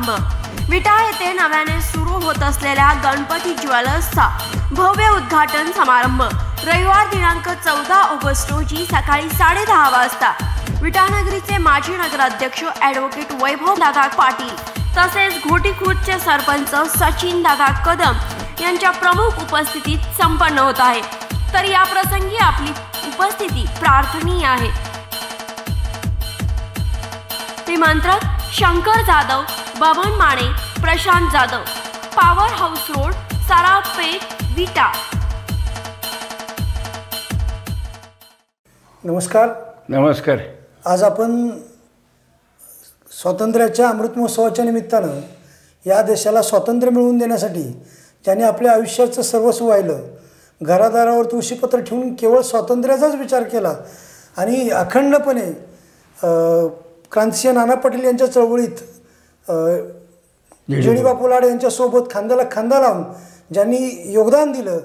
समारंभ विटा येथे नव्याने सुरू होत असलेल्या गणपती ज्वेलर्सचा भव्य उद्घाटन समारंभ. रविवार दिनांक चौदा ऑगस्ट रोजी सकाळी साडेदहा वाजता. विटानगरीचे माजी नगराध्यक्ष ॲडव्होकेट वैभव दादा पाटील तसेच घोटीखुर्दचे सरपंच सचिन दादा कदम यांच्या प्रमुख उपस्थितीत संपन्न होत आहे. तर या प्रसंगी आपली उपस्थिती प्रार्थनीय आहे. निमंत्रक Shankar Jadhav Baban Mane Prashant Jadhav power house road Saraf Peth Vita. नमस्कार. नमस्कार. आज आपण स्वातंत्र्याच्या अमृत महोत्सवाच्या निमित्तानं या देशाला स्वातंत्र्य मिळवून देण्यासाठी ज्याने आपल्या आयुष्याचं सर्वस्व वाहिलं घरादारावर तुळशीपत्र ठेवून केवळ स्वातंत्र्याचाच विचार केला आणि अखंडपणे क्रांतिसिंह नाना पाटील यांच्या चळवळीत अ, जेडी बापू लाड यांच्यासोबत खांद्याला खांदा लावून ज्यांनी योगदान दिलं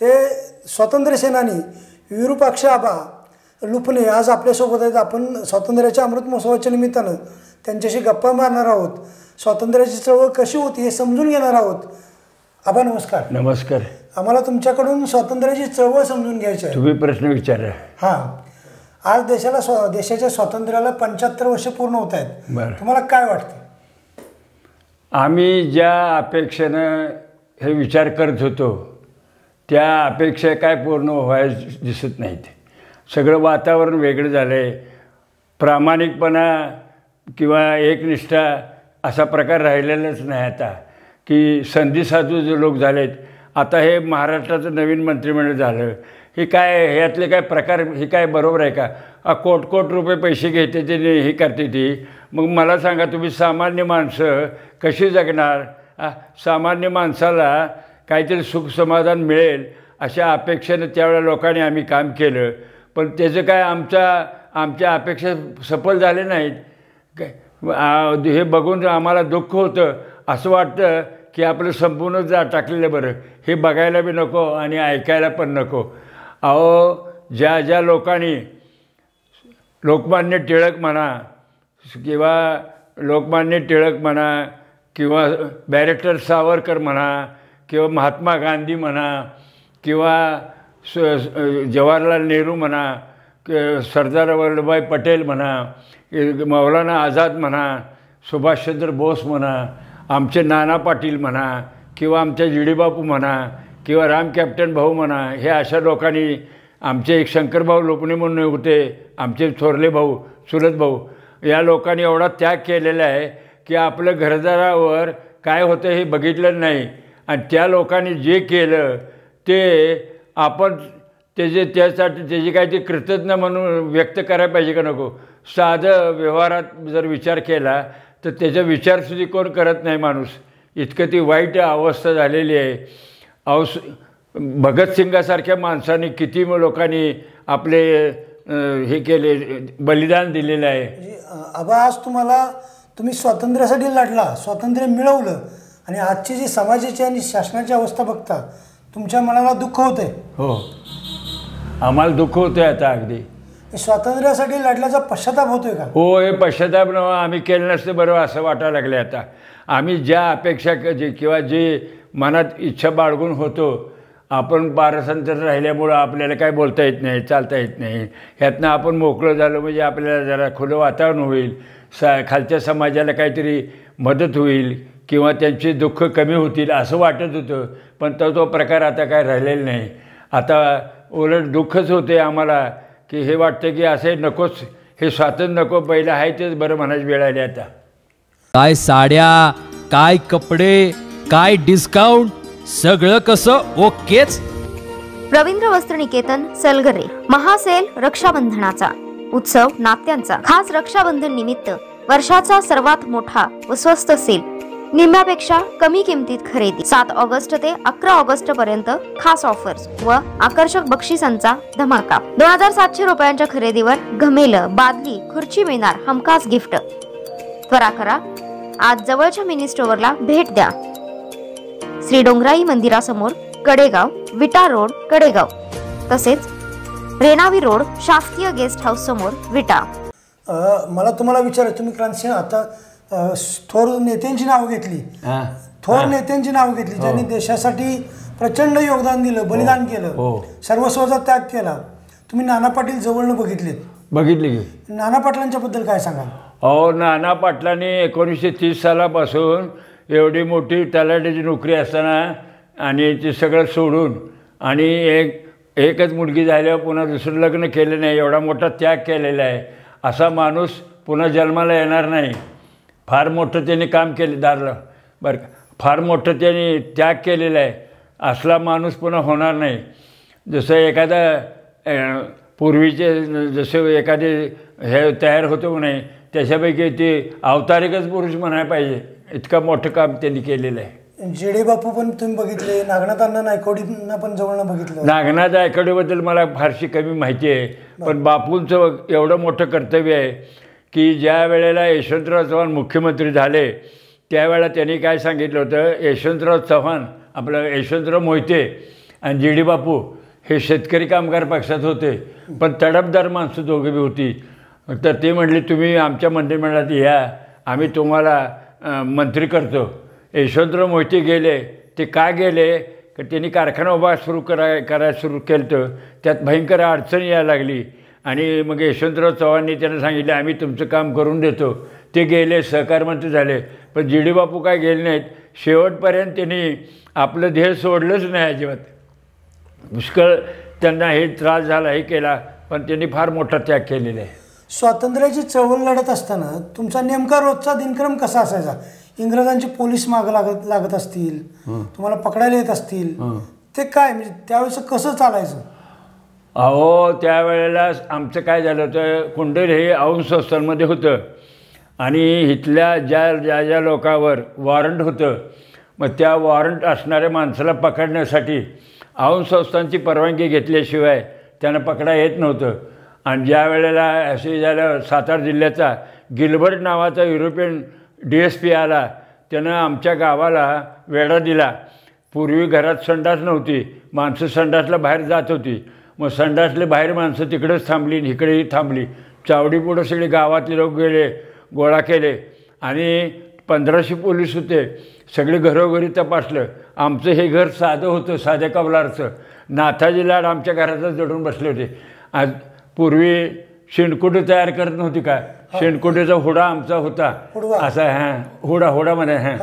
ते स्वातंत्र्य सेनानी विरूपाक्ष आबा लुपणे आज आपल्यासोबत आहेत. आपण स्वातंत्र्याच्या अमृत महोत्सवाच्या निमित्तानं त्यांच्याशी गप्पा मारणार आहोत. स्वातंत्र्याची चळवळ कशी होती हे समजून घेणार आहोत. आबा नमस्कार. नमस्कार. आम्हाला तुमच्याकडून स्वातंत्र्याची चळवळ समजून घ्यायची आहे. तुम्ही प्रश्न विचारा. हां. आज देशाला स्व देशाच्या स्वातंत्र्याला पंच्याहत्तर वर्ष पूर्ण होत आहेत. बरं. तुम्हाला काय वाटतं? आम्ही ज्या अपेक्षेनं हे विचार करत होतो त्या अपेक्षा काय पूर्ण व्हायला दिसत नाहीत. सगळं वातावरण वेगळं झालं आहे प्रामाणिकपणा किंवा एकनिष्ठा असा प्रकार राहिलेलाच नाही आता. की संधी साधू जे लोक झालेत आता हे महाराष्ट्राचं नवीन मंत्रिमंडळ झालं हे काय ह्यातले काय प्रकार हे काय बरोबर आहे का? कोट कोट रुपये पैसे घेते ते हे करते ती. मग मला सांगा तुम्ही सामान्य माणसं कशी जगणार? सामान्य माणसाला काहीतरी सुख समाधान मिळेल अशा अपेक्षेनं त्यावेळेला लोकांनी आम्ही काम केलं. पण त्याचं काय आमच्या आमच्या अपेक्षा सफल झाले नाहीत. काय? हे बघून आम्हाला दुःख होतं असं वाटतं की आपलं संपूर्ण जा टाकलेलं बरं. हे बघायला बी नको आणि ऐकायला पण नको. अहो ज्या ज्या लोकांनी लोकमान्य टिळक म्हणा किंवा लोकमान्य टिळक म्हणा किंवा बॅरिस्टर सावरकर म्हणा किंवा महात्मा गांधी म्हणा किंवा स जवाहरलाल नेहरू म्हणा सरदार वल्लभभाई पटेल म्हणा मौलाना आझाद म्हणा सुभाषचंद्र बोस म्हणा आमचे नाना पाटील म्हणा किंवा आमच्या जिडीबापू म्हणा किंवा राम कॅप्टन भाऊ म्हणा हे अशा लोकांनी आमचे एक शंकरभाऊ लोपणे म्हणून होते आमचे थोरले भाऊ सुरत भाऊ या लोकांनी एवढा त्याग केलेला आहे की आपलं घरदारावर काय होतं हे बघितलं नाही. आणि त्या लोकांनी जे केलं ते आपण त्याचे त्यासाठी त्याची काहीतरी कृतज्ञ म्हणून व्यक्त करायला पाहिजे का नको? साधं व्यवहारात जर विचार केला तर त्याचा विचारसुद्धा कोण करत नाही माणूस? इतकं ती वाईट अवस्था झालेली आहे. अवस भगतसिंगासारख्या माणसाने किती लोकांनी आपले हे केले बलिदान दिलेलं आहे. म्हणजे अ, आबा आज तुम्हाला तुम्ही स्वातंत्र्यासाठी लढला स्वातंत्र्य मिळवलं आणि आजची जी समाजाची आणि शासनाची अवस्था बघता तुमच्या मनाला दुःख होतंय. हो. आम्हाला दुःख होतं आता अगदी. हे स्वातंत्र्यासाठी लढल्याचा पश्चाताप होतोय का? हो हे पश्चाताप न आम्ही केलं नसतं बरं असं वाटायला लागले आता. आम्ही ज्या अपेक्षा किंवा जे मनात इच्छा बाळगून होतो. आपण पारसंतर राहिल्यामुळं आपल्याला काय बोलता येत नाही चालता येत नाही. ह्यातनं आपण मोकळं झालं म्हणजे आपल्याला जरा खुलं वातावरण होईल. सा खालच्या समाजाला काहीतरी मदत होईल किंवा त्यांची दुःख कमी होतील असं वाटत होतं. पण तो तो प्रकार आता काय राहिलेला नाही. आता उलट दुःखच होते आम्हाला की हे वाटतं की असे नकोच हे स्वातंत्र्य नको पहिलं आहे तेच बरं म्हणायची वेळ आली आता. काय साड्या काय कपडे काय डिस्काउंट सगळं कसं? ओकेच? रवींद्र वस्त्र निकेतन सलगरे महासेल रक्षाबंधनाचा उत्सव नात्यांचा. खास रक्षाबंधन निमित्त वर्षाचा सर्वात मोठा व स्वस्त सेल. निम्म्यापेक्षा कमी किमतीत खरेदी. सात ऑगस्ट ते अकरा ऑगस्ट पर्यंत खास ऑफर्स व आकर्षक बक्षिसांचा धमाका. दोन हजार सातशे रुपयांच्या खरेदीवर घमेल बादली खुर्ची मिळणार हमखास गिफ्ट. त्वरा करा. आज जवळच्या मिनी स्टोअरला भेट द्या. श्री डोंगराई मंदिरासमोर कडेगाव विटा रोड कडेगाव. तसेच रेणावी रोड शासकीय गेस्ट हाऊस समोर विटा. अ, मला तुम्हाला विचारायचं तुम्ही क्रांतिसिंह आता अ, थोर नेत्यांची नावं घेतली. हां. थोर नेत्यांची नावं घेतली ज्यांनी देशासाठी प्रचंड योगदान दिलं बलिदान केलं हो. सर्वस्वाचा त्याग केला. तुम्ही नाना पाटील जवळनं बघितलेत. बघितली की. नाना पाटलांच्याबद्दल काय सांगाल? अहो नाना पाटलांनी एकोणीसशे तीस सालापासून एवढी मोठी तलाठ्याची नोकरी असताना आणि ते सगळं सोडून आणि एक एकच मुलगी झाल्यावर पुन्हा दुसरं लग्न केलं नाही एवढा मोठा त्याग केलेला आहे. असा माणूस पुन्हा जन्माला येणार नाही. फार मोठं त्यांनी काम केलं दारलं. बरं का? फार मोठं त्यांनी त्याग केलेला आहे. असला माणूस पुन्हा होणार नाही. जसं एखादा पूर्वीचे जसे एखादे हे तयार होतो नाही त्याच्यापैकी ते अवतारिकच पुरुष म्हणायला पाहिजे. इतकं मोठं काम त्यांनी केलेलं आहे. जेडे बापू पण तुम्ही बघितले नागनाथांना नायकोडींना पण जवळनं बघितलं. नागनाथ आयकडीबद्दल मला फारशी कमी माहिती आहे पण बापूंचं एवढं मोठं कर्तव्य आहे की ज्या वेळेला यशवंतराव चव्हाण मुख्यमंत्री झाले त्यावेळेला त्यांनी काय सांगितलं होतं यशवंतराव चव्हाण आपलं यशवंतराव मोहिते आणि जी डी बापू हे शेतकरी कामगार पक्षात होते पण तडफदार माणसं दोघे बी होती. तर ते म्हणले तुम्ही आमच्या मंत्रिमंडळात या आम्ही तुम्हाला मंत्री करतो. यशवंतराव मोहिते गेले ते का गेले? का त्यांनी कारखाना उभा सुरू करा करायला सुरू केलं तर त्यात भयंकर अडचण यायला लागली. आणि मग यशवंतराव चव्हाणनी त्यांना सांगितले आम्ही तुमचं काम करून देतो. ते गेले सहकारमंत्री झाले. पण जी डी बापू काय गेले नाहीत. शेवटपर्यंत त्यांनी आपलं ध्येय सोडलंच नाही अजिबात. पुष्कळ त्यांना हे त्रास झाला हे केला पण त्यांनी फार मोठा त्याग केलेला आहे. स्वातंत्र्याची चळवळ लढत असताना तुमचा नेमका रोजचा दिनक्रम कसा असायचा? इंग्रजांचे पोलीस मागं लागत लागत असतील तुम्हाला पकडायला येत असतील ते काय? म्हणजे त्यावेळेस कसं चालायचं? अहो त्यावेळेला आमचं काय झालं होतं कुंडेर हे औंध संस्थांमध्ये होतं. आणि इथल्या ज्या ज्या ज्या लोकांवर वॉरंट होतं मग त्या वॉरंट असणाऱ्या माणसाला पकडण्यासाठी औंध संस्थांची परवानगी घेतल्याशिवाय त्यांना पकडा येत नव्हतं. आणि ज्या वेळेला असे झालं सातारा जिल्ह्याचा गिलबर्ट नावाचा युरोपियन डी एस पी आला त्यानं आमच्या गावाला वेढा दिला. पूर्वी घरात संडास नव्हती माणसं संडासला बाहेर जात होती. मग संडासले बाहेर माणसं तिकडेच थांबली आणि इकडेही थांबली. चावडी पुढं सगळे गावातले लोक गेले गोळा केले आणि पंधराशे पोलीस होते. सगळे घरोघरी तपासलं. आमचं हे घर साधं होतं साध्या कबलारचं. नाथाजी लाड आमच्या घरातच जडून बसले होते. आज पूर्वी शेणकुटे तयार करत नव्हती का शेणकुटेचा हुडा आमचा होता. असा हां हुडा हुडा म्हणे हां.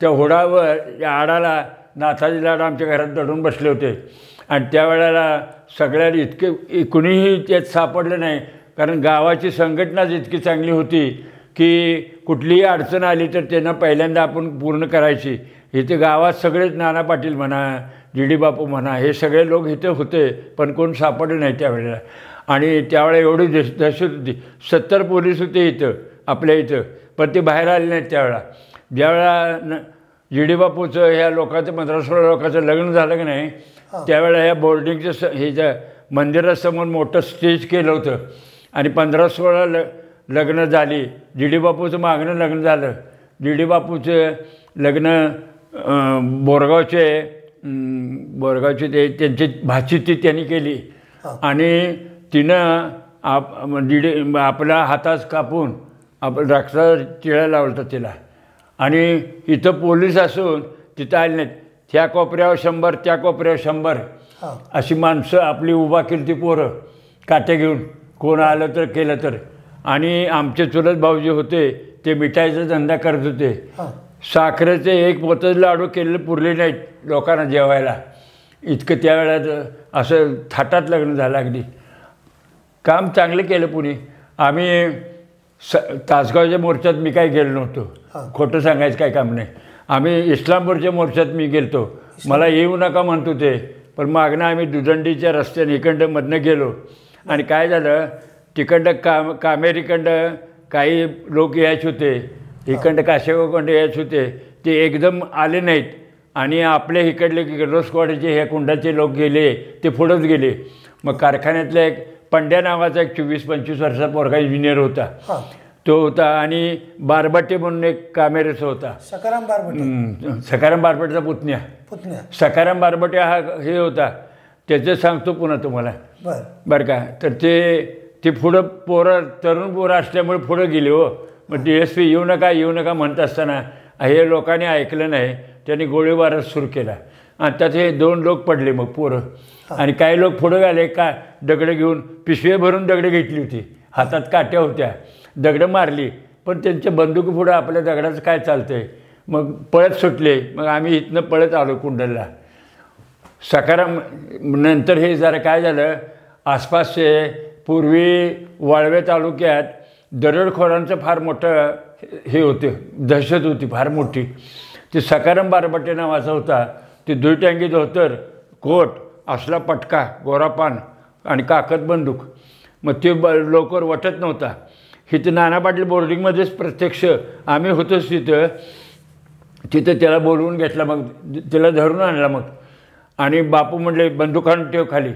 त्या हुडावर या आडाला नाथाजी लाड आमच्या घरात दडून बसले होते. आणि त्यावेळेला सगळ्यांनी इतके कुणीही त्यात सापडलं नाही. कारण गावाची संघटनाच इतकी चांगली होती की कुठलीही अडचण आली तर त्यांना पहिल्यांदा आपण पूर्ण करायची. इथे गावात सगळेच नाना पाटील म्हणा जी डी बापू म्हणा हे सगळे लोक इथे होते पण कोण सापडले नाही त्यावेळेला. आणि त्यावेळेला एवढी दश दहशत होती. सत्तर पोलीस होते इथं आपल्या इथं पण ते बाहेर आले नाहीत त्यावेळेला. ज्यावेळेला न जी डी बापूचं ह्या लोकांचं पंधरा सोळा लोकांचं लग्न झालं की नाही त्यावेळेला ह्या बोर्डिंगचं स हे ज्या मंदिरासमोर मोठं स्टेज केलं होतं. आणि पंधरा सोळा ल लग्न झाली. जी डी बापूचं मागणं लग्न झालं. जी डी बापूचं लग्न बोरगावचे बोरगावचे ते त्यांची भाची ती त्यांनी केली. आणि तिनं आप दीड आपल्या हातास कापून आप रक्ता टिळा लावला तिला. आणि इथं पोलीस असून तिथं आले नाहीत. त्या कोपऱ्यावर शंभर त्या कोपऱ्यावर शंभर. अशी माणसं आपली उभा केली ती पोरं. काट्या घेऊन. कोण आलं तर केलं तर. आणि आमचे चुलत भाऊ जे होते ते मिठाईचा धंदा करत होते. साखरेचे एक पोतच लाडू केलेले पुरले नाहीत लोकांना जेवायला. इतकं त्यावेळेला असं थाटात लग्न झालं अगदी. काम चांगलं केलं पुणे आम्ही स तासगावच्या मोर्चात मी काय गेलो नव्हतो. खोटं सांगायचं काय काम नाही. आम्ही इस्लामपूरच्या मोर्चात मी गेलतो. मला येऊ नका म्हणतो ते पण मागणं आम्ही दुदंडीच्या रस्त्याने इकडं मधनं गेलो. आणि काय झालं तिकडं काम कामेरीकडं काही लोक यायचे होते. इकडं काशेगावकडं यायचे होते. ते एकदम आले नाहीत. आणि आपल्या इकडले किर्लोस्कॉडचे हे कुंडाचे लोक गेले ते पुढंच गेले. मग कारखान्यातला एक पंड्या नावाचा एक चोवीस पंचवीस वर्षाचा पोरगा इंजिनियर होता. तो होता आणि बारबाटे म्हणून एक कामेरेचा होता. सकाराम बारबटे सखाराम बारबाटेचा पुतण्या. पुतण्या. सखाराम बारबाटे हा हे होता. त्याचं सांगतो पुन्हा तुम्हाला. बर. बरं का? तर ते ते पुढं पोरं तरुण पोरं असल्यामुळे पुढं गेले हो. मग डी एस पी येऊ नका येऊ नका म्हणत असताना हे लोकांनी ऐकलं नाही त्यांनी गोळीबारच सुरू केला. आणि त्यात हे दोन लोक पडले मग पोरं. आणि काही लोक पुढं आले का दगडं घेऊन पिशवे भरून दगडं घेतली होती. हातात काट्या होत्या. दगडं मारली. पण त्यांच्या बंदुकी पुढं आपल्या दगडाचं काय चालतंय? मग पळत सुटले. मग आम्ही इथनं पळत आलो कुंडलला. सकाराम नंतर हे जरा काय झालं? आसपासचे पूर्वी वाळवे तालुक्यात दरोडखोरांचं फार मोठं हे होते दहशत होती फार मोठी. ते सकाराम बारबटे नावाचा होता. ते दुईटँगी धोतर कोट असला पटका गोरापान आणि काकद बंदूक. मग ते ब लवकर वाटत नव्हता. इथं नाना पाटील बोर्डिंगमध्येच प्रत्यक्ष आम्ही होतोच तिथं. तिथं त्याला बोलवून घेतला मग त्याला धरून आणला मग. आणि बापू म्हणले बंदूक आणून ठेव खाली.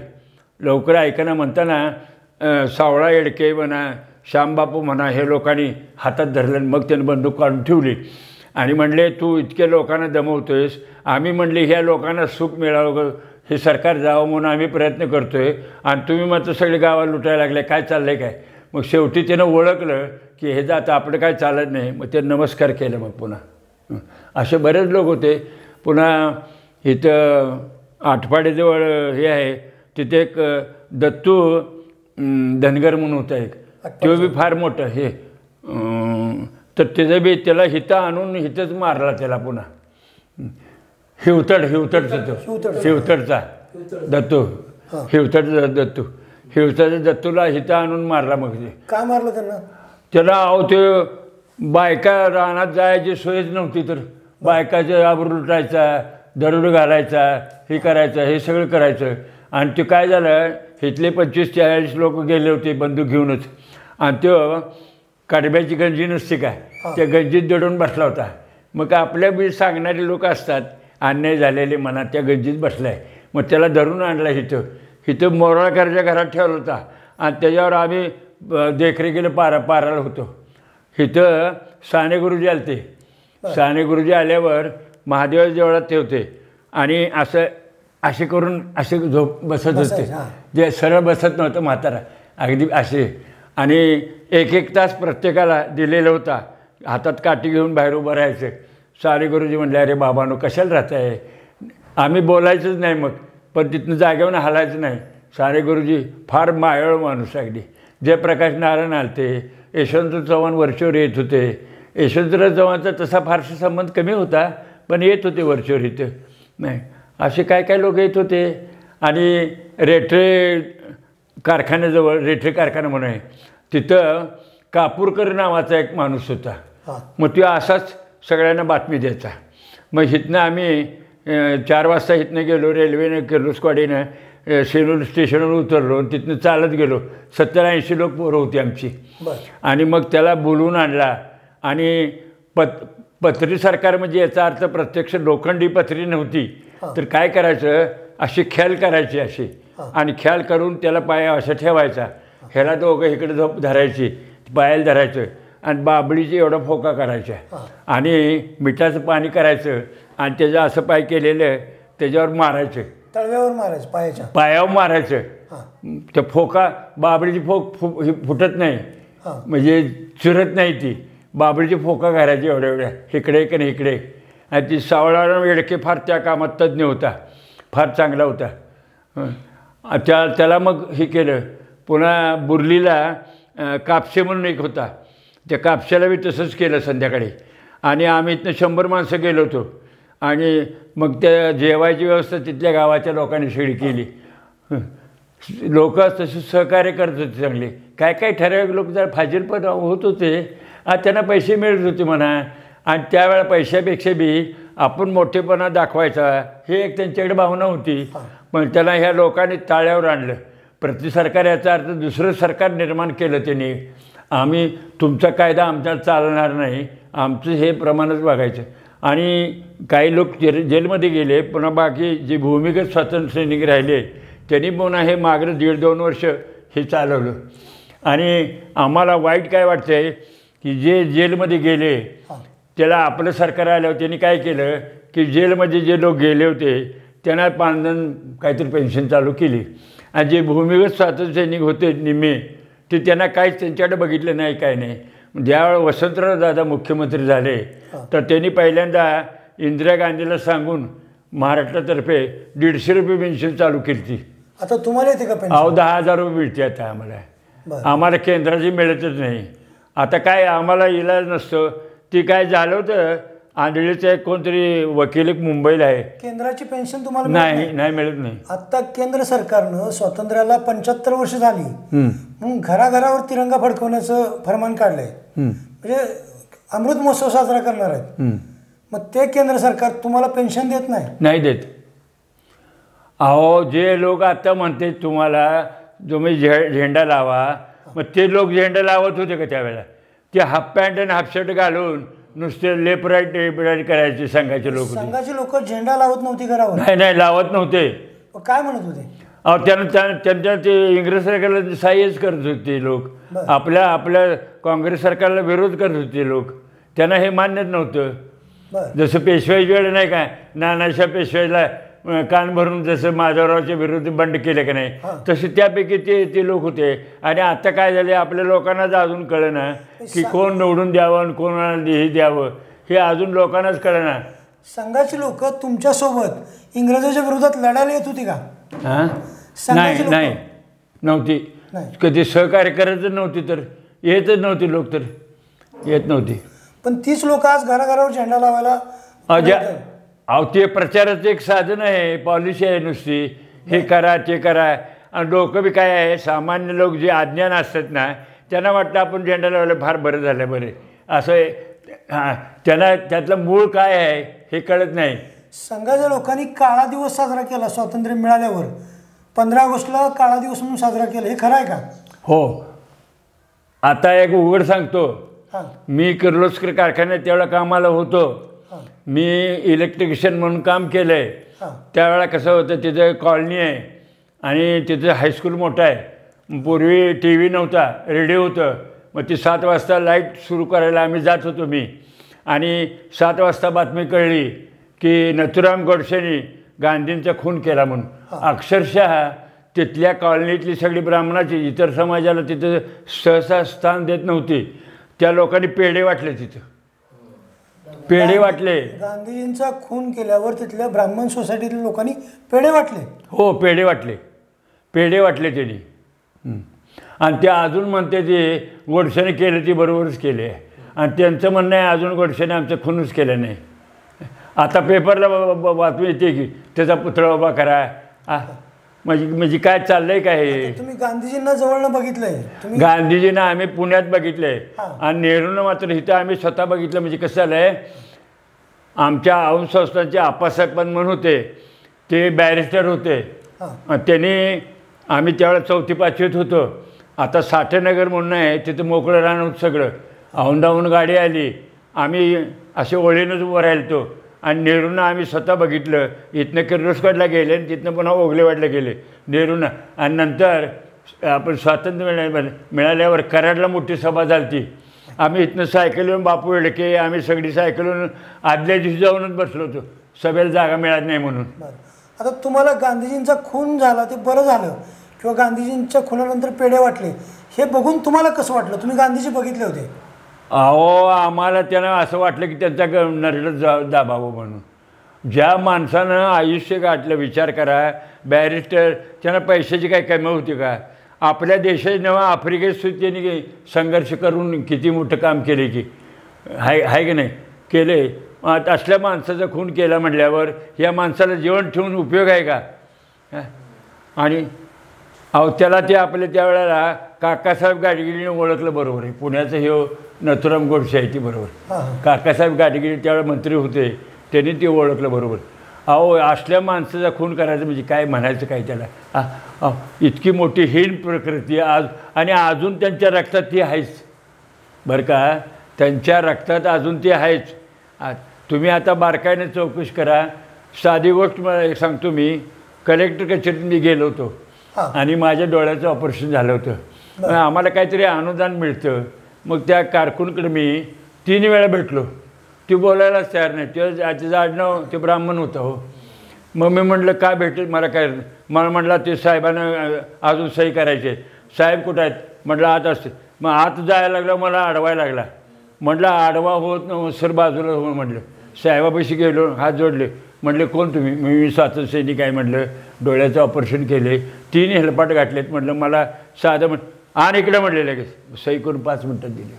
लवकर ऐकना म्हणताना सावळा येडके म्हणा श्यामबापू म्हणा हे लोकांनी हातात धरलं आणि मग त्यांनी बंदूक काढून ठेवली. आणि म्हणले तू इतक्या लोकांना दमवतोयस. आम्ही म्हणले ह्या लोकांना सुख मिळावं हे सरकार जावं म्हणून आम्ही प्रयत्न करतोय. आणि तुम्ही मात्र सगळे गावाला लुटायला लागले. काय चाललंय काय? मग शेवटी त्यानं ओळखलं की हे जात आपलं काय चालत नाही. मग ते नमस्कार केलं मग पुन्हा. असे बरेच लोक होते. पुन्हा इथं आठपाडीजवळ हे आहे. तिथे एक दत्तू धनगर म्हणून होता एक. तो बी फार मोठं हे. तर त्याचं बी त्याला हिथं आणून हिथंच मारला त्याला पुन्हा. हिवतड हिवतडचा तो. हिवतड. हिवतडचा. दत्तू. हिवतडचा दत्तू. हिवतडच्या दत्तूला हिथं आणून मारला मग ते. का मारलं त्यांना? त्याला अहो ते बायका रानात जायची सोयच नव्हती तर. बायकाचे आबरू लुटायचा दरोड घालायचा हे करायचं हे सगळं करायचं. आणि ते काय झालं इथले पंचवीस चाळीस लोक गेले होते बंदूक घेऊनच. आणि तो कडब्याची गंजी नसते काय? त्या गंजीत दडून बसला होता. मग आपल्या बी सांगणारे लोक असतात अन्याय झालेले मनात त्या गंजीत बसलाय. मग त्याला धरून आणला इथं. इथं मोराळकरच्या घरात ठेवला होता. आणि त्याच्यावर आम्ही देखरेखीला पारा पाराला होतो. इथं साने गुरुजी आले ते साने गुरुजी आल्यावर महादेवाच्या देवळात ते होते. आणि असं असे करून असे झोप बसत होते. जे सरळ बसत नव्हतं म्हातारा. अगदी असे. आणि एक एक तास प्रत्येकाला दिलेला होता. हातात काठी घेऊन बाहेर उभं राहायचं. सारे गुरुजी म्हणले अरे बाबानो कशाला राहत आहे आम्ही बोलायचंच नाही मग पण तिथनं जागेवर हलायचं नाही. सारे गुरुजी फार मायळ माणूस अगदी. जयप्रकाश नारायण आलते. यशवंत चव्हाण वरचीवर येत होते. यशवंतराव चव्हाणचा तसा फारसा संबंध कमी होता पण येत होते वरचीवर इथं. नाही असे काय काय लोक येत होते? आणि रेठरे कारखान्याजवळ रेठरे कारखाना म्हणून आहे. तिथं कापूरकर नावाचा एक माणूस होता. मग तो असाच सगळ्यांना बातमी द्यायचा. मग इथनं आम्ही चार वाजता इथनं गेलो रेल्वेनं गेलो स्क्वाडीनं सेलूर स्टेशनवर उतरलो तिथनं चालत गेलो. सत्तर ऐंशी लोक पोरं होती आमची. आणि मग त्याला बोलवून आणला. आणि पत पत्री सरकार म्हणजे याचा अर्थ प्रत्यक्ष लोखंडी पत्री नव्हती. तर काय करायचं? अशी ख्याल करायची अशी. आणि ख्याल करून त्याला पाया असं ठेवायचा. ह्याला दोघं इकडे झोप धरायची पायाला धरायचं आणि बाबळीची एवढा फोका करायचा. आणि मिठाचं पाणी करायचं आणि त्याचं असं पाय केलेलं त्याच्यावर मारायचं. तळव्यावर मारायचं पायाच्या. पायावर मारायचं. त्या फोका बाबळीची फोक फु फुटत नाही. म्हणजे चिरत नाही ती. बाबळीची फोका घालायची एवढ्या एवढ्या. इकडे एक आणि इकडे. आणि ती सावळा वेडके फार त्या कामात तज्ज्ञ होता. फार चांगला होता. त्या त्याला मग हे केलं. पुन्हा बुर्लीला कापसे म्हणून एक होता. त्या कापशाला बी तसंच केलं संध्याकाळी. आणि आम्ही इथनं शंभर माणसं गेलो होतो. आणि मग त्या जेवायची व्यवस्था तिथल्या गावाच्या लोकांनी सगळी केली. लोक तसे सहकार्य करत होते चांगले. काय काय ठराविक लोक जर फाजील पण होत होते. आणि त्यांना पैसे मिळत होते म्हणा. आणि त्यावेळेला पैशापेक्षा बी आपण मोठेपणा दाखवायचा. हे एक त्यांच्याकडे भावना होती. पण त्यांना ह्या लोकांनी ताळ्यावर आणलं. प्रति सरकार याचा अर्थ दुसरं सरकार निर्माण केलं त्यांनी. आम्ही तुमचा कायदा आमच्याला चालणार नाही. आमचं हे प्रमाणच बघायचं. आणि काही लोक जेल जेलमध्ये गेले पुन्हा बाकी जे भूमिगत स्वातंत्र्य सैनिक राहिले त्यांनी पुन्हा हे मागं दीड दोन वर्ष हे चालवलं. आणि आम्हाला वाईट काय वाटतं आहे की जे जेलमध्ये गेले त्याला आपलं सरकार आल्यावर त्यांनी काय केलं की जेलमध्ये जे लोक गेले होते त्यांना पांधन काहीतरी पेन्शन चालू केली. आणि जे भूमिगत स्वातंत्र्य सैनिक होते निम्मे ते त्यांना काहीच त्यांच्याकडे बघितलं नाही काय नाही. ज्यावेळेला वसंतराव दादा मुख्यमंत्री झाले तर त्यांनी पहिल्यांदा इंदिरा गांधीला सांगून महाराष्ट्रातर्फे दीडशे रुपये पेन्शन चालू केली ती. आता तुम्हाला येते का अहो दहा हजार रुपये मिळते आता आम्हाला. आम्हाला केंद्राची मिळतच नाही. आता काय आम्हाला इलाज नसतं. ती काय झालं होतं आंधळीचं एक कोणतरी वकील एक मुंबईला आहे. केंद्राची पेन्शन तुम्हाला नाही नाही? मिळत नाही. आता केंद्र सरकारनं स्वातंत्र्याला पंच्याहत्तर वर्ष झाली. म्हणून घराघरावर तिरंगा फडकवण्याचं फरमान काढलंय. म्हणजे अमृत महोत्सव साजरा करणार आहेत. मग ते केंद्र सरकार तुम्हाला पेन्शन देत नाही? नाही देत. अहो जे लोक आता म्हणते तुम्हाला तुम्ही झे झेंडा लावा. मग ते लोक झेंडा लावत होते का त्यावेळेला? ते हाफ पॅन्ट आणि हाफ शर्ट घालून नुसते लेफ्ट राईट राईट करायचे संघाचे लोक संघाची लोक झेंडा लावत नव्हती घरावर. नाही नाही लावत नव्हते. काय म्हणत होते? अहो त्यांना त्या- त्यांच्या ते इंग्रज सरकारला साह्यच करत होते लोक. बरं. आपल्या आपल्या काँग्रेस सरकारला विरोध करत होते लोक. त्यांना हे मान्यच नव्हतं. बर. जसं पेशवाईच्या वेळ नाही काय नानाशा पेशवाईला कान भरून जसं माधवरावच्या विरुद्ध बंड केले का नाही. तसे त्यापैकी ते ते लोक होते. आणि आता काय झाले आपल्या लोकांनाच अजून कळना की कोण निवडून द्यावं आणि कोणाला हे द्यावं हे अजून लोकांनाच कळना संघाची लोक तुमच्यासोबत इंग्रजाच्या विरोधात लढायला येत होती का? हां? नाही नाही. नव्हती. कधी सहकार्य करतच नव्हती तर येतच नव्हती लोक तर. येत नव्हती. पण तीच लोक आज घराघरावर झेंडा लावायला अहो ते प्रचाराचं एक साधन आहे पॉलिसी आहे नुसती. हे करा ते करा. आणि लोकं बी काय आहे सामान्य लोक जे अज्ञान असतात ना त्यांना वाटतं आपण झेंडा लावलं फार बरं झालं बरे असं आहे. हां त्यांना त्यातलं मूळ काय आहे हे कळत नाही. संघाच्या लोकांनी काळा दिवस साजरा केला स्वातंत्र्य मिळाल्यावर. पंधरा ऑगस्टला काळा दिवस म्हणून साजरा केला हे खरं आहे का? हो. आता एक उघड सांगतो. मी किर्लोस्कर कारखान्यात त्यावेळेला कामाला होतो. मी इलेक्ट्रिशियन म्हणून काम केलं आहे त्यावेळेला कसं होतं तिथं कॉलनी आहे आणि तिथं हायस्कूल मोठं आहे. पूर्वी टी व्ही नव्हता रेडिओ होतं. मग ती सात वाजता लाइट सुरू करायला आम्ही जात होतो मी. आणि सात वाजता बातमी कळली की नथुराम गोडसेनी गांधींचा खून केला म्हणून. अक्षरशः तिथल्या कॉलनीतली सगळी ब्राह्मणाची इतर समाजाला तिथं सहसा स्थान देत नव्हती. त्या लोकांनी पेढे वाटले तिथं. पेढे वाटले. गांधीजींचा खून केल्यावर तिथल्या ब्राह्मण सोसायटीतल्या लोकांनी पेढे वाटले. हो पेढे वाटले. पेढे वाटले त्यांनी. आणि ते अजून म्हणते ते गोडसेने केलं ती बरोबरच केले. आणि त्यांचं म्हणणं आहे अजून गोडसेने आमचं खूनच केलं नाही. आता पेपरला बातमी येते की त्याचा पुतळा उभा करा. म्हणजे म्हणजे काय चाललंय काय हे? तुम्ही गांधीजींना जवळनं बघितलंय. तुम्ही गांधीजींना आम्ही पुण्यात बघितलंय. आणि नेहरूनं मात्र इथं आम्ही स्वतः बघितलं. म्हणजे कसं झालंय आमच्या औंध संस्थांचे आप्पासाहेब पण म्हणून होते. ते बॅरिस्टर होते. त्यांनी आम्ही त्यावेळेला चौथी पाचवीत होतो. आता साठेनगर म्हणून आहे तिथं मोकळं रान होतं सगळं. औंधाहून गाडी आली. आम्ही असे ओळीनंच उभं राहिलतो. आणि नेहरूंना आम्ही स्वतः बघितलं. इथनं किर्लोस्करला गेले आणि तिथनं पुन्हा ओगलेवाडला गेले. नेहरूंना. आणि नंतर आपण स्वातंत्र्य मिळा मिळाल्यावर कराडला मोठी सभा झाली होती आम्ही इथनं सायकलीवरून बापू येडके आम्ही सगळी सायकलीवरून आदल्या दिवशी जाऊनच बसलो होतो. सभेला जागा मिळत नाही म्हणून. आता तुम्हाला गांधीजींचा खून झाला ते बरं झालं. किंवा गांधीजींच्या खुनानंतर पेढे वाटले. हे बघून तुम्हाला कसं वाटलं? तुम्ही गांधीजी बघितले होते. अहो आम्हाला त्यांना असं वाटलं की त्यांचा ग जा दाबावं म्हणून. ज्या माणसानं आयुष्य गाठलं विचार करा. बॅरिस्टर त्यांना पैशाची काय कमी होती का? आपल्या देशात नव्हा आफ्रिकेत त्यांनी संघर्ष करून किती मोठं काम केले की हाय हाय की नाही? केले. असल्या माणसाचा खून केला म्हटल्यावर या माणसाला जेवण ठेवून उपयोग आहे का? आणि अहो त्याला ते आपल्या त्यावेळेला काकासाहेब गाडगिरीने ओळखलं बरोबर आहे. पुण्याचं हे नथुराम गोडसे आहे ती बरोबर. काकासाहेब गाडगिरी त्यावेळेला मंत्री होते त्यांनी ते ओळखलं बरोबर. अहो असल्या माणसाचा खून करायचं म्हणजे काय म्हणायचं काय त्याला? इतकी मोठी हीन प्रकृती आज आणि अजून त्यांच्या रक्तात ती आहेच. बरं का? त्यांच्या रक्तात अजून ती आहेच. तुम्ही आता बारकाईने चौकशी करा. साधी गोष्ट मला सांगतो मी. कलेक्टर कचेरीत मी गेलो होतो. आणि माझ्या डोळ्याचं ऑपरेशन झालं होतं. आम्हाला काहीतरी अनुदान मिळतं. मग त्या कारकूनकडे मी तीन वेळा भेटलो. ती बोलायलाच तयार नाही. ते त्याचं आडनाव ते ब्राह्मण होतं हो. मग मी म्हटलं काय भेटेल? मला काय मला म्हटलं ते साहेबांना अजून सही करायचे साहेब कुठं आहेत? म्हटलं आत असते मग आत जायला लागला मला अडवायला लागला. म्हटलं आडवा होत सर बाजूला हो म्हटलं. साहेबापाशी गेलो हात जोडले. म्हटले कोण तुम्ही? मी मी स्वातंत्र्य सैनिक आहे म्हटलं. डोळ्याचं ऑपरेशन केले तीन हेलपाट घातलेत म्हटलं मला साधं म्हण आणि इकडे म्हटले लगेच सही करून पाच मिनटात दिले.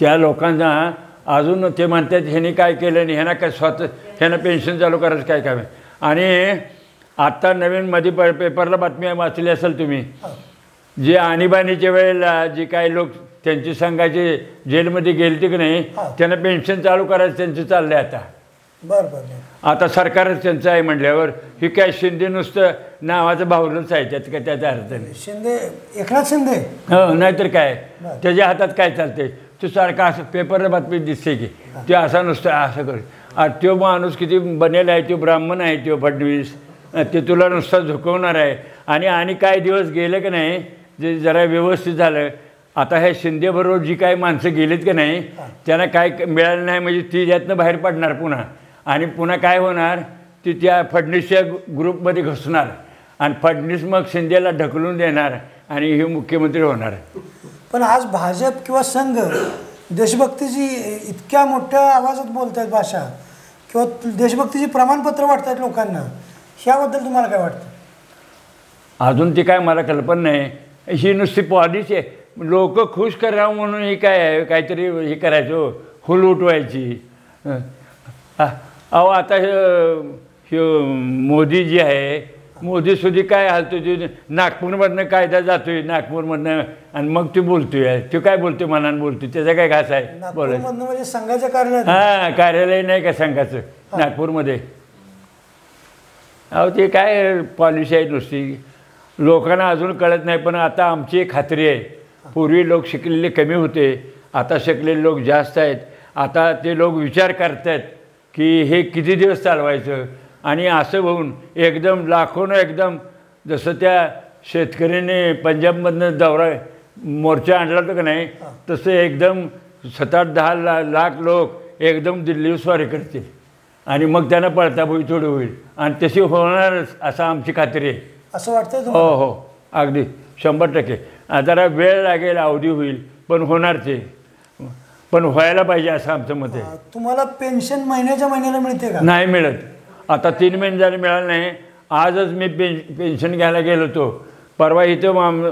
त्या लोकांना अजून ते म्हणतात ह्याने काय केलं आणि ह्यांना काय स्वतः ह्यांना पेन्शन चालू करायचं काय काम आहे? आणि आत्ता नवीन मध्ये प पेपरला बातमी वाचली असेल तुम्ही जे आणीबाणीच्या वेळेला जे काही लोक त्यांची संघाचे जेलमध्ये गेलते की नाही. त्यांना पेन्शन चालू करायचं त्यांचं चाललंय आता. बरं बरं आता सरकारच त्यांचं आहे म्हटल्यावर ही काय शिंदे नुसतं नावाचं भावलंच आहे त्यात काय त्याचा अर्थ नाही. शिंदे एकनाथ शिंदे? हो नाहीतर काय. त्याच्या हातात काय चालते तो सारखा असं पेपरला बातमी दिसते की ते असा नुसतं असं कर. तो माणूस किती बनेल आहे तो ब्राह्मण आहे तो फडणवीस. ते तुला नुसता झुकवणार आहे. आणि आणि काही दिवस गेले की नाही जे जरा व्यवस्थित झालं. आता ह्या शिंदेबरोबर जी काही माणसं गेलीत की नाही त्यांना काय मिळालं नाही म्हणजे ती यातनं बाहेर पडणार पुन्हा. आणि पुन्हा काय होणार? ती त्या फडणवीसच्या ग्रु- ग्रुपमध्ये घुसणार. आणि फडणवीस मग शिंदेला ढकलून देणार आणि हे मुख्यमंत्री होणार. पण आज भाजप किंवा संघ देशभक्तीची इतक्या मोठ्या आवाजात बोलत आहेत भाषा किंवा देशभक्तीची प्रमाणपत्र वाटत आहेत लोकांना ह्याबद्दल तुम्हाला काय वाटतं? अजून ती काय मला कल्पना नाही. ही नुसती पॉलिसी आहे. लोक खुश करावं म्हणून ही काय आहे? काहीतरी हे करायचं हुल उठवायची हं. आ- अहो आता हे मोदी जी आहे मोदी सुधी काय हालतो नागपूरमधनं कायदा जातोय नागपूरमधनं आणि मग ते बोलतोय तो काय बोलतोय मनानं बोलतोय त्याचा काय घास आहे? बोलायचं. म्हणजे संघाच्या कार्यालयात. हां कार्यालय नाही का संघाचं? नागपूरमध्ये. अहो ते काय पॉलिसी आहे नुसती? लोकांना अजून कळत नाही पण आता आमची एक खात्री आहे. पूर्वी लोक शिकलेले कमी होते आता शिकलेले लोक जास्त आहेत. आता ते लोक विचार करत आहेत की हे किती दिवस चालवायचं? आणि असं होऊन एकदम लाखोनं एकदम जसं त्या शेतकऱ्याने पंजाबमधनं दौरा मोर्चा आणला होता का नाही तसं एकदम सात आठ दहा ला लाख लोक एकदम दिल्लीवर स्वारी करतील. आणि मग त्यांना पळताबोई थोडी होईल. आणि तशी होणारच असं आमची खात्री आहे. असं वाटतंय हो हो. अगदी. शंभर टक्के. जरा वेळ लागेल अवधी होईल पण होणार ते. पण व्हायला पाहिजे असं आमचं मत आहे. तुम्हाला पेन्शन महिन्याच्या महिन्याला मिळते का? नाही मिळत. आता तीन महिने झाले मिळालं नाही. आजच मी पेन पेन्शन घ्यायला गेलो होतो. परवा इथं माम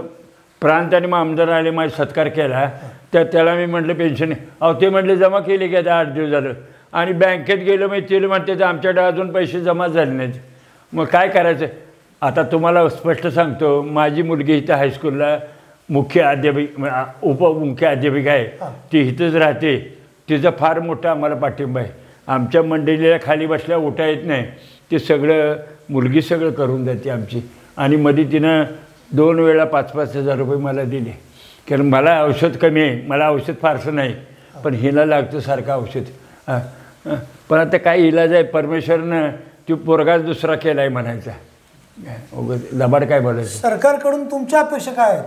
प्रांत आणि मामदार आले माझा सत्कार केला. तर त्याला मी म्हटलं पेन्शन अहो ते म्हटले जमा केली की आता आठ दिवस झालं. आणि बँकेत गेलो मी ते म्हणते तर आमच्याकडे अजून पैसे जमा झाले नाहीत. मग काय करायचं? आता तुम्हाला स्पष्ट सांगतो माझी मुलगी इथं हायस्कूलला मुख्य अध्यापिक उपमुख्य अध्यापिका आहे. ती इथंच राहते. तिचा फार मोठा आम्हाला पाठिंबा आहे. आमच्या मंडळीला खाली बसल्या उठा येत नाही. ते सगळं मुलगी सगळं करून देते आमची. आणि मध्ये तिनं दोन वेळा पाच पाच हजार रुपये मला दिले. कारण मला औषध कमी आहे. मला औषध फारसं नाही. पण हिला लागतं सारखं औषध. पण आता काय इलाज आहे? परमेश्वरनं तो पोरगाच दुसरा केला आहे म्हणायचा उगाच लबाड काय बोलायचं? सरकारकडून तुमच्या अपेक्षा काय आहेत?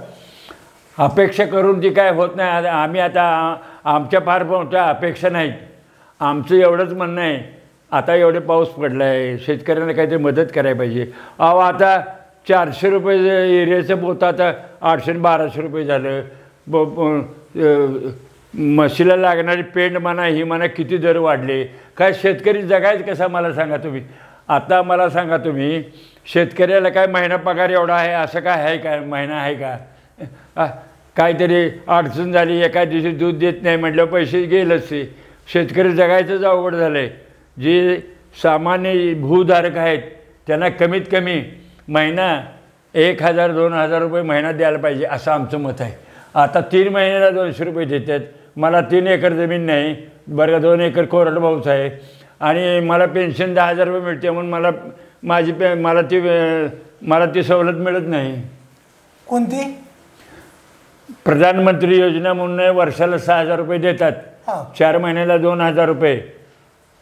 अपेक्षा करून जी काय होत नाही आता आम्ही आता आमच्या फार मोठ्या अपेक्षा नाहीत. आमचं एवढंच म्हणणं आहे आता एवढे पाऊस पडला आहे शेतकऱ्यांना काहीतरी मदत करायला पाहिजे. अहो आता चारशे रुपये एरियाचं पोत आता आठशे बाराशे रुपये झालं. ब म्हशीला लागणारी पेंड म्हणा ही म्हणा किती दर वाढले. काय शेतकरी जगायचं कसा मला सांगा तुम्ही? आता मला सांगा तुम्ही शेतकऱ्याला काय महिना पगार एवढा आहे असं काय आहे का? महिना आहे का? काहीतरी अडचण झाली एका दिवशी दूध देत नाही म्हटलं पैसे गेलच ते. शेतकरी जगायचंच अवघड झालं आहे जे सामान्य भूधारक आहेत त्यांना कमीत कमी महिना एक हजार दोन हजार रुपये महिना द्यायला पाहिजे असं आमचं मत आहे. आता तीन महिन्याला दोनशे रुपये देतात. मला तीन एकर जमीन नाही बरं का दोन एकर कोरडभाऊच आहे. आणि मला पेन्शन दहा हजार रुपये मिळते म्हणून मला माझी पे मला ती मला ती सवलत मिळत नाही. कोणती? प्रधानमंत्री योजना म्हणून वर्षाला सहा हजार रुपये देतात. चार महिन्याला दोन हजार रुपये.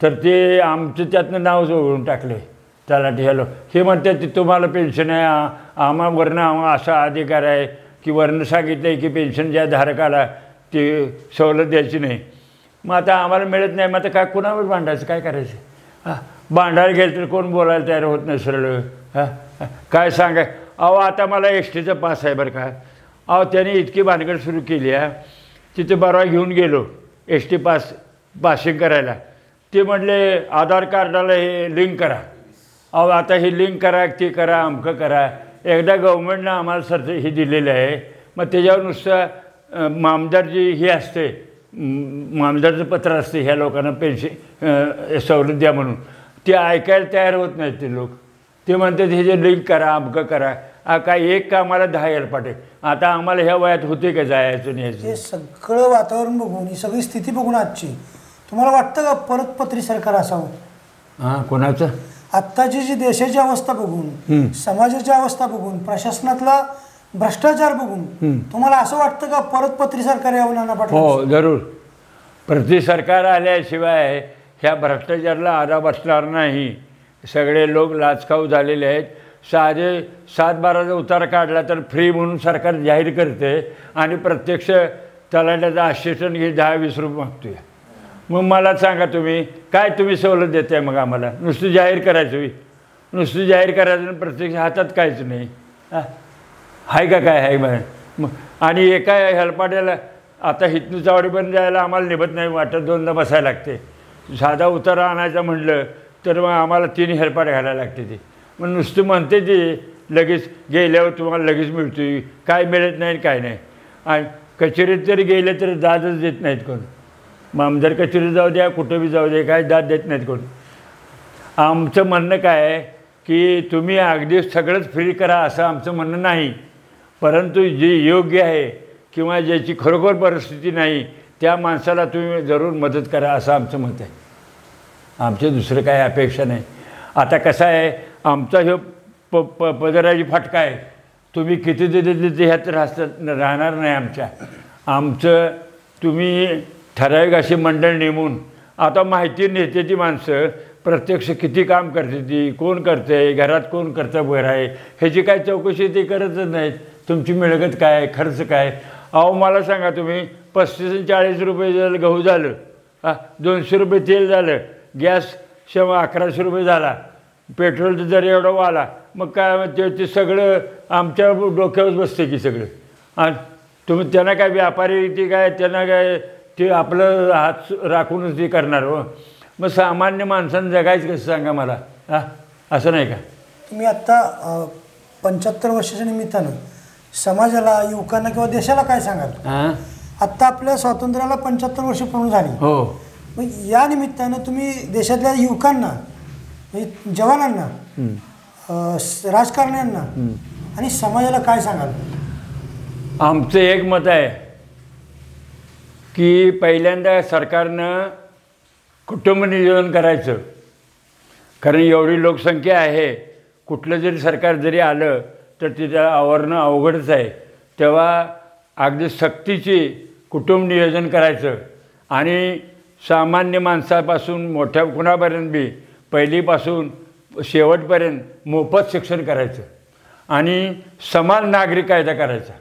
तर ते आमचं त्यातनं नाव जोडून टाकले. त्याला ह्यालो हे म्हणतात की तुम्हाला पेन्शन आहे आम्हा वरनं आम्हा असा अधिकार आहे की वरनं सांगितलं आहे की पेन्शन ज्या धारकाला ते सवलत द्यायची नाही. मग आता आम्हाला मिळत नाही. मग आता काय कुणावर भांडायचं? काय करायचं? हां? भांडायला गेलं तर कोण बोलायला तयार होत नाही सरळ? हां. काय सांगाय अहो आता मला एस टीचा पास आहे बरं का. अहो त्याने इतकी भानगड सुरू केली आहे तिथे बरोबर घेऊन गेलो एस टी पास पासिंग करायला. ते म्हटले आधार कार्डाला हे लिंक करा. अहो आता हे लिंक करा ते करा अमकं करा. एकदा गव्हर्मेंटनं आम्हाला सर हे दिलेलं आहे. मग त्याच्यावर नुसतं मामदारजी मामदार जी हे असते मामदारचं पत्र असते ह्या लोकांना पेन्शन सवलत द्या म्हणून. ते ऐकायला तयार होत नाहीत ते लोक. ते म्हणतात हे जे लिंक करा अमकं करा. काय एक कामाला दहा एअरपाट आहे आता आम्हाला ह्या वयात होते का जायचं हे सगळं वातावरण बघून ही सगळी स्थिती बघून आजची तुम्हाला वाटतं का परत पत्री सरकार असावं हां कोणाचं? आत्ताची जी देशाची अवस्था बघून समाजाची अवस्था बघून प्रशासनातला भ्रष्टाचार बघून तुम्हाला असं वाटतं का परत पत्री सरकार यावं नाना पाटील हो जरूर. प्रति सरकार आल्याशिवाय ह्या भ्रष्टाचाराला आरा बसणार नाही. सगळे लोक लाचखाऊ झालेले आहेत. साधे सात बाराचा उतार काढला तर फ्री म्हणून सरकार जाहीर करते आणि प्रत्यक्ष तलाट्याचं आश्वासन घे दहा वीस रुपये मागतोय. मग मला सांगा तुम्ही काय तुम्ही सवलत देताय मग आम्हाला? नुसतं जाहीर करायचं बी. नुसतं जाहीर करायचं आणि प्रत्यक्ष हातात काहीच नाही. आहे का काय? आहे मग मग आणि एका हेलपाट्याला आता हितनं चावडीपर्यंत जायला आम्हाला निभत नाही वाटत दोनदा बसायला लागते. साधा उतारा आणायचा म्हटलं तर मग आम्हाला तीन हेलपाट घालायला लागते ते. मग नुसतं म्हणते ते लगेच गेल्यावर तुम्हाला लगेच मिळतो काय मिळत नाही काय नाही. आणि कचेरीत जरी गेले तर दादच देत नाहीत कोण. मग आमदार कचेरीत जाऊ द्या कुठं बी जाऊ द्या काय दाद देत नाहीत कोण. आमचं म्हणणं काय आहे की तुम्ही अगदी सगळंच फ्री करा असं आमचं म्हणणं नाही. परंतु जे योग्य आहे किंवा ज्याची खरोखर परिस्थिती नाही त्या माणसाला तुम्ही जरूर मदत करा असं आमचं मत आहे. आमचे दुसरं काही अपेक्षा नाही. आता कसं आहे आमचा हे प प पदराची फाटका आहे तुम्ही किती दिले ते ह्यात राहतात राहणार नाही आमच्या. आमचं तुम्ही ठराविक अशी मंडळ नेमून आता माहिती नेत्याची माणसं प्रत्यक्ष किती काम करते ती कोण करते घरात कोण करतं बरं आहे ह्याची काय चौकशी ते करतच नाहीत. तुमची मिळकत काय खर्च काय अहो मला सांगा तुम्ही पस्तीस आणि चाळीस रुपये झालं गहू झालं दोनशे रुपये तेल झालं गॅस शेवा अकराशे रुपये झाला पेट्रोलचा दर एवढा वाला मग काय ते ते सगळं आमच्या डोक्यावर बसते की सगळं. आणि तुम्ही त्यांना काय व्यापारी ते काय त्यांना काय ते आपलं हात राखूनच ते करणार हो. मग सामान्य माणसानं जगायचं कसं सांगा मला? हा? असं नाही का? तुम्ही आत्ता पंच्याहत्तर वर्षाच्या निमित्तानं समाजाला युवकांना किंवा देशाला काय सांगाल? हां? आत्ता आपल्या स्वातंत्र्याला पंच्याहत्तर वर्ष पूर्ण झाली. हो. मग या निमित्तानं तुम्ही देशातल्या युवकांना म्हणजे जवानांना राजकारण्यांना आणि समाजाला काय सांगाल? आमचं एक मत आहे की पहिल्यांदा सरकारनं कुटुंब नियोजन करायचं. कारण एवढी लोकसंख्या आहे कुठलं जरी सरकार जरी आलं तर तिथं आवरणं अवघडच आहे. तेव्हा अगदी सक्तीची कुटुंब नियोजन करायचं. आणि सामान्य माणसापासून मोठ्या कुणापर्यंत बी पहिलीपासून शेवटपर्यंत मोफत शिक्षण करायचं आणि समान नागरिक कायदा करायचा.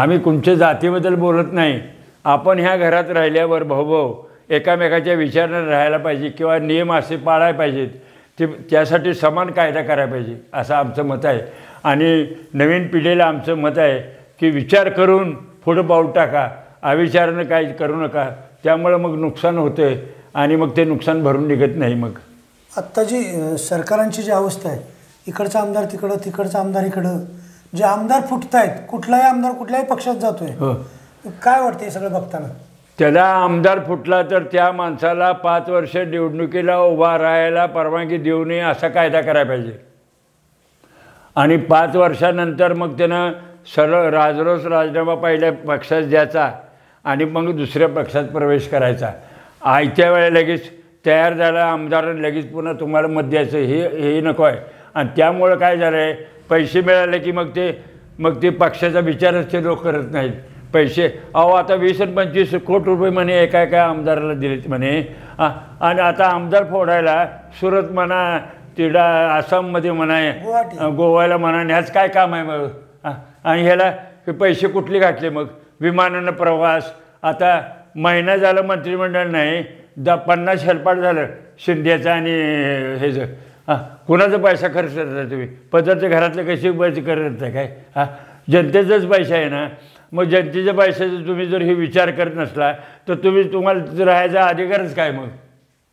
आम्ही तुमच्या जातीबद्दल बोलत नाही. आपण ह्या घरात राहिल्यावर भाऊभाऊ एकामेकाच्या विचारानं राहायला पाहिजे किंवा नियम असे पाळायला पाहिजेत. ते त्यासाठी समान कायदा करायला पाहिजे असं आमचं मत आहे. आणि नवीन पिढीला आमचं मत आहे की विचार करून पुढं पाऊल टाका. अविचारानं काही करू नका. त्यामुळं मग नुकसान होतं आणि मग ते नुकसान भरून निघत नाही मग. आत्ता जी सरकारांची जी अवस्था आहे इकडचा आमदार तिकडं तिकडचा आमदार इकडं जे आमदार फुटत आहेत कुठलाही आमदार कुठल्याही पक्षात जातोय हो. काय वाटतं हे सगळं बघताना? त्याला आमदार फुटला तर त्या माणसाला पाच वर्ष निवडणुकीला उभा राहायला परवानगी देऊ नये असा कायदा करायला पाहिजे. आणि पाच वर्षानंतर मग त्यानं सरळ राजरोस राजीनामा पहिल्या पक्षात द्यायचा आणि मग दुसऱ्या पक्षात प्रवेश करायचा. आयत्या वेळेला लगेच तयार झाला आमदारानं लगेच पुन्हा तुम्हाला मत द्यायचं हे हे नको आहे. आणि त्यामुळं काय झालं आहे पैसे मिळाले की मग ते मग ते पक्षाचा विचारच ते लोक करत नाहीत. पैसे अहो आता वीस आणि पंचवीस कोटी रुपये म्हणे एका एका आमदाराला दिलेत म्हणे. आणि आता आमदार फोडायला सुरत म्हणा तिडा आसाममध्ये म्हणा गोव्याला म्हणा आणि ह्याच काय काम आहे मग? आणि ह्याला हे पैसे कुठले घातले मग? विमानानं प्रवास आता महिना झालं मंत्रिमंडळ नाही द पन्नास हेलपाट झालं शिंदेचं आणि ह्याचं हां कुणाचा पैसा खर्च करता तुम्ही? पदार्थ घरातले कसे पैसे करत आहे काय? हां जनतेचाच पैसा आहे ना? मग जनतेच्या पैशाचा तुम्ही जर हे विचार करत नसला तर तुम्ही तुम्हाला तिथं राहायचा अधिकारच काय मग?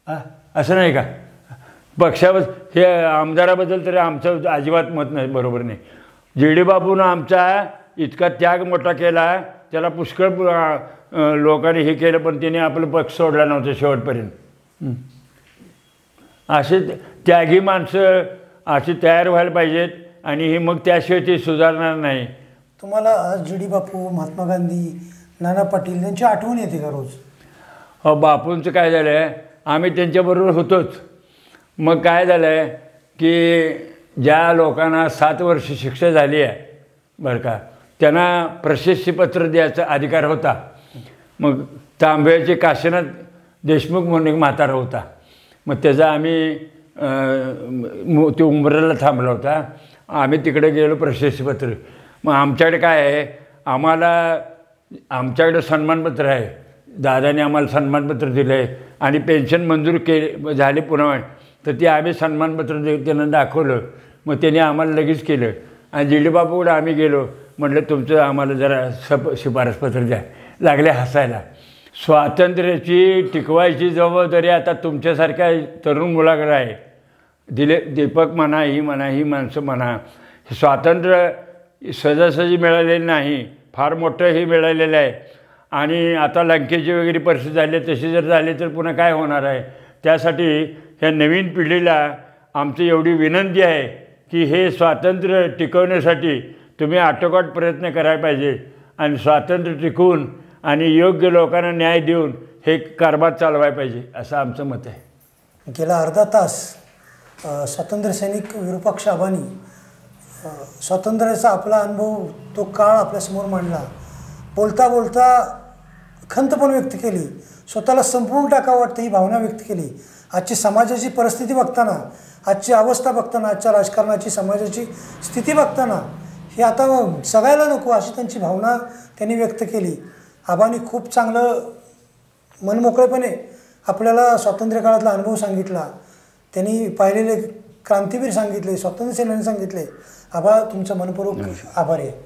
हां असं नाही का? पक्षावर हे आमदाराबद्दल तरी आमचं अजिबात मत नाही बरोबर नाही. जे डी बाबून आमचा इतका त्याग मोठा केला त्याला पुष्कळ लोकांनी हे केलं पण त्याने आपलं पक्ष सोडला नव्हतं शेवटपर्यंत. हं. असे त्यागी माणसं अशी तयार व्हायला पाहिजेत आणि हे मग त्याशिवाय ते सुधारणार नाही. तुम्हाला आज जी डी बापू महात्मा गांधी नाना पाटील यांची आठवण येते का रोज? अहो बापूंचं काय झालं आहे आम्ही त्यांच्याबरोबर होतोच. मग काय झालं आहे की ज्या लोकांना सात वर्ष शिक्षा झाली आहे बरं का त्यांना प्रशस्तीपत्र द्यायचा अधिकार होता. मग तांब्याचे काशीनाथ देशमुख म्हणून एक म्हातारा होता. मग त्याचा आम्ही अं, तो उंबऱ्याला थांबला होता. आम्ही तिकडे गेलो प्रशस्तीपत्र. मग आमच्याकडे काय आहे? आम्हाला आमच्याकडे सन्मानपत्र आहे. दादाने आम्हाला सन्मानपत्र दिलं आहे आणि पेन्शन मंजूर केले झाले पुन्हा. तर ते आम्ही सन्मानपत्र दे त्यांना दाखवलं. मग त्याने आम्हाला लगेच केलं. आणि जिडी आम्ही गेलो. म्हटलं तुमचं आम्हाला जरा सप शिफारसपत्र द्या. लागले हसायला. स्वातंत्र्याची टिकवायची जबाबदारी आता तुमच्यासारख्या तरुण मुलाकडे आहे. दिले दीपक म्हणा ही म्हणा ही माणसं म्हणा स्वातंत्र्य सहजासहजी मिळालेलं नाही फार मोठं हे मिळालेलं आहे. आणि आता लंकेची वगैरे परिस्थिती झाली तशी जर झाली तर पुन्हा काय होणार आहे? त्यासाठी ह्या नवीन पिढीला आमची एवढी विनंती आहे की हे स्वातंत्र्य टिकवण्यासाठी तुम्ही आटोकाट प्रयत्न करायला पाहिजे आणि स्वातंत्र्य टिकवून आणि योग्य लोकांना न्याय देऊन हे कारभार चालवायला पाहिजे असं आमचं मत आहे. गेला अर्धा तास स्वातंत्र्यसैनिक विरूपाक्ष आबानी स्वातंत्र्याचा आपला अनुभव तो काळ आपल्यासमोर मांडला. बोलता बोलता खंत पण व्यक्त केली. स्वतःला संपवून टाकावं वाटतं ही भावना व्यक्त केली. आजची समाजाची परिस्थिती बघताना आजची अवस्था बघताना आजच्या राजकारणाची समाजाची स्थिती बघताना हे आता सगळ्याला नको अशी त्यांची भावना त्यांनी व्यक्त केली. आबांनी खूप चांगलं मनमोकळेपणे आपल्याला स्वातंत्र्य काळातला अनुभव सांगितला. त्यांनी पाहिलेले क्रांतीवीर सांगितले स्वातंत्र्य सेनानी सांगितले. आबा तुमचं मनपूर्वक आभारी आहे.